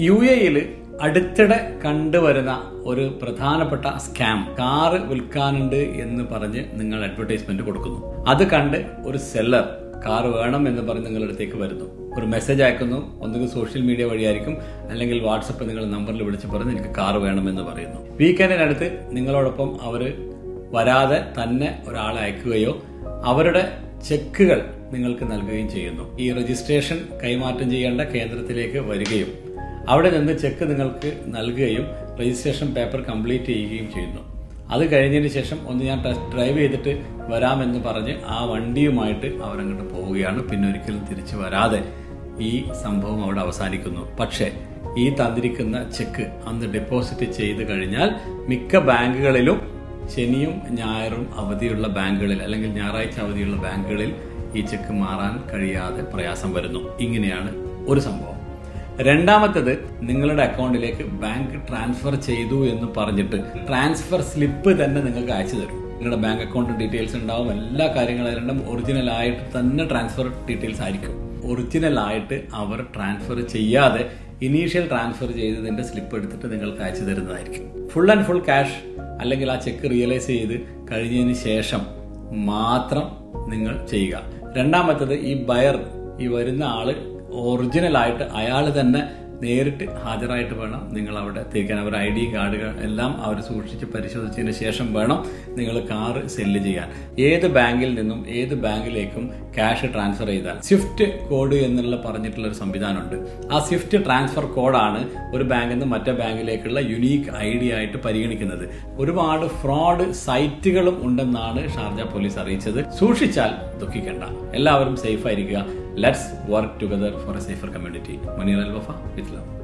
U എയിൽ അടുത്തിടെ കണ്ടുവരുന്ന ഒരു പ്രധാനപ്പെട്ട സ്കാം. കാറ് വിൽക്കാനുണ്ട് എന്ന് പറഞ്ഞ് നിങ്ങൾ അഡ്വർടൈസ്മെന്റ് കൊടുക്കുന്നു. അത് കണ്ട് ഒരു സെല്ലർ കാർ വേണം എന്ന് പറഞ്ഞ് നിങ്ങളുടെ അടുത്തേക്ക് വരുന്നു. ഒരു മെസ്സേജ് അയക്കുന്നു. ഒന്നുകിൽ സോഷ്യൽ മീഡിയ വഴിയായിരിക്കും അല്ലെങ്കിൽ വാട്സപ്പ് നിങ്ങൾ നമ്പറിൽ വിളിച്ച് പറഞ്ഞ് എനിക്ക് കാർ വേണമെന്ന് പറയുന്നു. വീക്കെൻഡിനടുത്ത് നിങ്ങളോടൊപ്പം അവർ വരാതെ തന്നെ ഒരാളെ അയക്കുകയോ അവരുടെ ചെക്കുകൾ നിങ്ങൾക്ക് നൽകുകയും ചെയ്യുന്നു. ഈ രജിസ്ട്രേഷൻ കൈമാറ്റം ചെയ്യേണ്ട കേന്ദ്രത്തിലേക്ക് വരികയും അവിടെ നിന്ന് ചെക്ക് നിങ്ങൾക്ക് നൽകുകയും രജിസ്ട്രേഷൻ പേപ്പർ കംപ്ലീറ്റ് ചെയ്യുകയും ചെയ്യുന്നു. അത് കഴിഞ്ഞതിന് ശേഷം ഒന്ന് ഞാൻ ഡ്രൈവ് ചെയ്തിട്ട് വരാമെന്ന് പറഞ്ഞ് ആ വണ്ടിയുമായിട്ട് അവരങ്ങോട്ട് പോവുകയാണ്. പിന്നെ ഒരിക്കലും തിരിച്ചു വരാതെ ഈ സംഭവം അവിടെ അവസാനിക്കുന്നു. പക്ഷേ ഈ തന്നിരിക്കുന്ന ചെക്ക് അന്ന് ഡെപ്പോസിറ്റ് ചെയ്ത് കഴിഞ്ഞാൽ മിക്ക ബാങ്കുകളിലും ശനിയും ഞായറും അവധിയുള്ള ബാങ്കുകളിൽ അല്ലെങ്കിൽ ഞായറാഴ്ച അവധിയുള്ള ബാങ്കുകളിൽ ഈ ചെക്ക് മാറാൻ കഴിയാതെ പ്രയാസം വരുന്നു. ഇങ്ങനെയാണ് ഒരു സംഭവം. രണ്ടാമത്തത് നിങ്ങളുടെ അക്കൗണ്ടിലേക്ക് ബാങ്ക് ട്രാൻസ്ഫർ ചെയ്തു എന്ന് പറഞ്ഞിട്ട് ട്രാൻസ്ഫർ സ്ലിപ്പ് തന്നെ നിങ്ങൾക്ക് അയച്ചു തരും. നിങ്ങളുടെ ബാങ്ക് അക്കൗണ്ട് ഡീറ്റെയിൽസ് ഉണ്ടാവും എല്ലാ കാര്യങ്ങളും ഒറിജിനൽ ആയിട്ട് തന്നെ ട്രാൻസ്ഫർ ഡീറ്റെയിൽസ് ആയിരിക്കും. ഒറിജിനൽ ആയിട്ട് അവർ ട്രാൻസ്ഫർ ചെയ്യാതെ ഇനീഷ്യൽ ട്രാൻസ്ഫർ ചെയ്തതിന്റെ സ്ലിപ്പ് എടുത്തിട്ട് നിങ്ങൾക്ക് അയച്ചു തരുന്നതായിരിക്കും. ഫുൾ ആൻഡ് ഫുൾ ക്യാഷ് അല്ലെങ്കിൽ ആ ചെക്ക് റിയലൈസ് ചെയ്ത് കഴിഞ്ഞതിന് ശേഷം മാത്രം നിങ്ങൾ ചെയ്യുക. രണ്ടാമത്തത് ഈ ബയർ ഈ വരുന്ന ആൾ ഒറിജിനൽ ആയിട്ട് അയാൾ തന്നെ നേരിട്ട് ഹാജരായിട്ട് വേണം. നിങ്ങൾ അവിടെ തിരിക്കാൻ. അവർ ഐ ഡി കാർഡുകൾ എല്ലാം അവർ സൂക്ഷിച്ച് പരിശോധിച്ചതിന് ശേഷം വേണം നിങ്ങൾ കാറ് സെല്ല് ചെയ്യാൻ. ഏത് ബാങ്കിൽ നിന്നും ഏത് ബാങ്കിലേക്കും ക്യാഷ് ട്രാൻസ്ഫർ ചെയ്താൽ. സ്വിഫ്റ്റ് കോഡ് എന്നുള്ള പറഞ്ഞിട്ടുള്ള ഒരു സംവിധാനമുണ്ട്. ആ സ്വിഫ്റ്റ് ട്രാൻസ്ഫർ കോഡാണ് ഒരു ബാങ്കിൽ നിന്ന് മറ്റേ ബാങ്കിലേക്കുള്ള യുണീക്ക് ഐ ഡി ആയിട്ട് പരിഗണിക്കുന്നത്. ഒരുപാട് ഫ്രോഡ് സൈറ്റുകളും ഉണ്ടെന്നാണ് ഷാർജ പോലീസ് അറിയിച്ചത്. സൂക്ഷിച്ചാൽ ദുഃഖിക്കേണ്ട. എല്ലാവരും സേഫ് ആയിരിക്കുക let's work together for a safer community Muneer Al Wafa with love